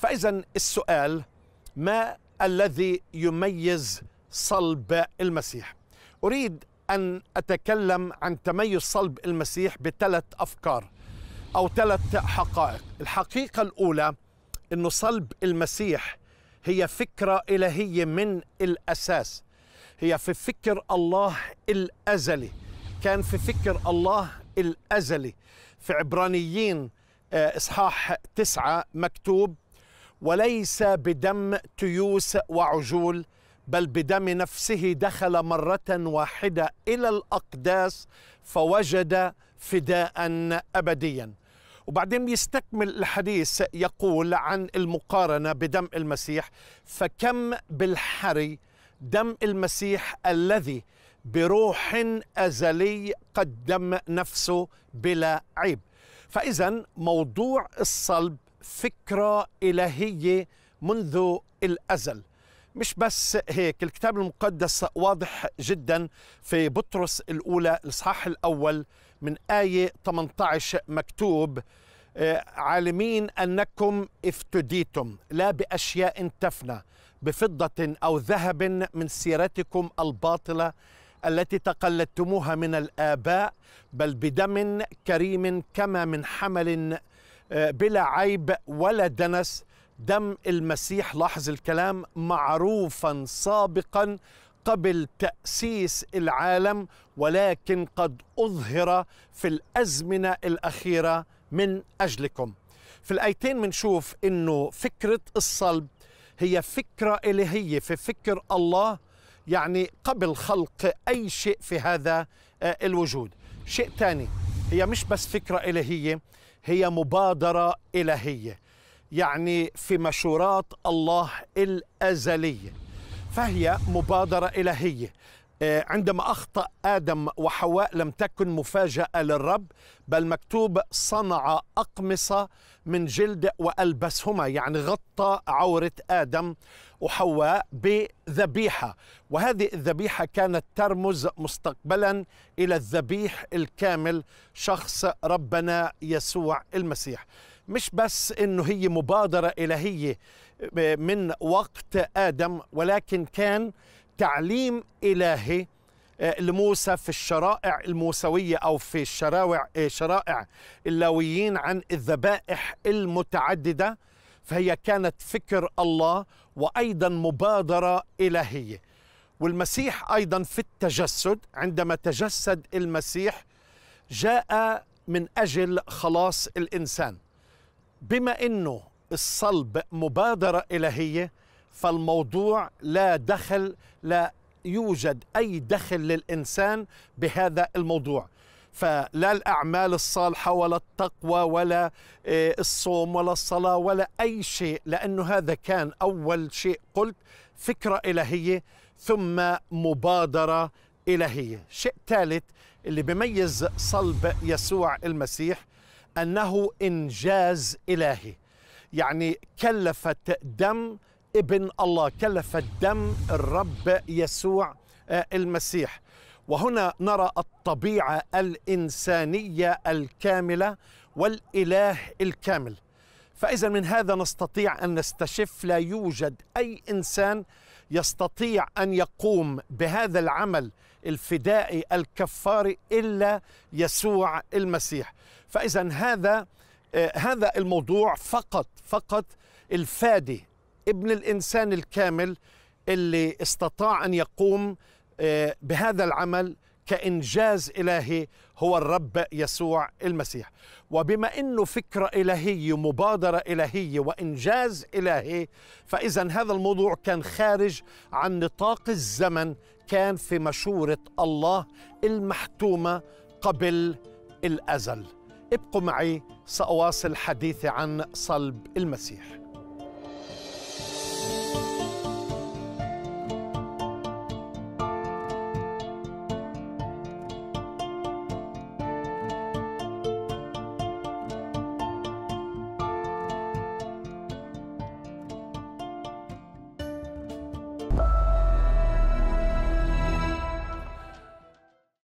فاذا السؤال ما الذي يميز صلب المسيح؟ أريد أن أتكلم عن تميز صلب المسيح بثلاث أفكار أو ثلاث حقائق. الحقيقة الأولى إنه صلب المسيح هي فكرة إلهية من الأساس. هي في فكر الله الأزلي. كان في فكر الله الأزلي. في عبرانيين إصحاح تسعة مكتوب وليس بدم تيوس وعجول بل بدم نفسه دخل مرة واحدة إلى الأقداس فوجد فداء ابديا. وبعدين يستكمل الحديث يقول عن المقارنة بدم المسيح فكم بالحري دم المسيح الذي بروح أزلي قدم نفسه بلا عيب. فاذا موضوع الصلب فكرة إلهية منذ الأزل. مش بس هيك الكتاب المقدس واضح جدا في بطرس الأولى الإصحاح الأول من آية 18 مكتوب عالمين أنكم افتديتم لا بأشياء تفنى بفضة أو ذهب من سيرتكم الباطلة التي تقلدتموها من الآباء بل بدم كريم كما من حمل بلا عيب ولا دنس. دم المسيح لاحظ الكلام معروفا سابقا قبل تأسيس العالم ولكن قد أظهر في الأزمنة الأخيرة من أجلكم. في الآيتين بنشوف إنه فكرة الصلب هي فكرة إلهية في فكر الله يعني قبل خلق أي شيء في هذا الوجود. شيء ثاني هي مش بس فكرة إلهية هي مبادرة إلهية يعني في مشورات الله الأزلية فهي مبادرة إلهية. عندما أخطأ آدم وحواء لم تكن مفاجأة للرب بل مكتوب صنع اقمصه من جلد وألبسهما يعني غطى عورة آدم وحواء بذبيحة. وهذه الذبيحة كانت ترمز مستقبلا إلى الذبيح الكامل شخص ربنا يسوع المسيح. مش بس إنه هي مبادرة إلهية من وقت آدم ولكن كان تعليم إلهي لموسى في الشرائع الموسوية أو في الشراوع شرائع اللاويين عن الذبائح المتعددة. فهي كانت فكر الله وأيضا مبادرة إلهية. والمسيح أيضا في التجسد عندما تجسد المسيح جاء من أجل خلاص الإنسان. بما إنه الصلب مبادرة إلهية فالموضوع لا دخل لا يوجد أي دخل للإنسان بهذا الموضوع. فلا الأعمال الصالحة ولا التقوى ولا الصوم ولا الصلاة ولا أي شيء لأنه هذا كان أول شيء قلت فكرة إلهية ثم مبادرة إلهية. شيء ثالث اللي بيميز صلب يسوع المسيح أنه إنجاز إلهي. يعني كلفت دم ابن الله كلفت دم الرب يسوع المسيح. وهنا نرى الطبيعة الإنسانية الكاملة والإله الكامل. فإذا من هذا نستطيع أن نستشف لا يوجد أي إنسان يستطيع أن يقوم بهذا العمل الفدائي الكفاري إلا يسوع المسيح. فإذا هذا هذا الموضوع فقط فقط الفادي ابن الإنسان الكامل اللي استطاع أن يقوم بهذا العمل كإنجاز إلهي هو الرب يسوع المسيح. وبما انه فكره الهيه مبادرة الهيه وإنجاز إلهي فإذا هذا الموضوع كان خارج عن نطاق الزمن كان في مشورة الله المحتومة قبل الأزل. ابقوا معي سأواصل حديثي عن صلب المسيح.